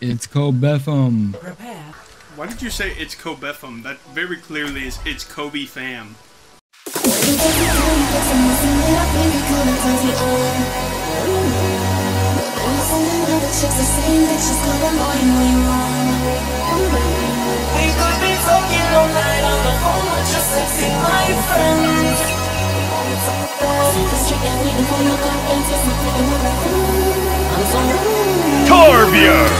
It's called Betham. Prepare. Why did you say it's Kobetham? That very clearly is it's Kobe fam. We could be talking all night on the phone with your sexy my friends. Torbjörn,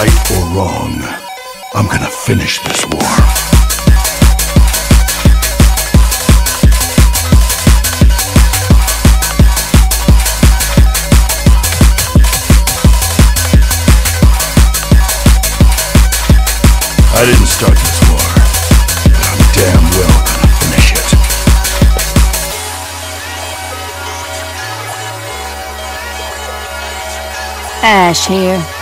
Right or wrong, I'm gonna finish this war. I didn't start this war, but I'm damn well gonna finish it. Ash here.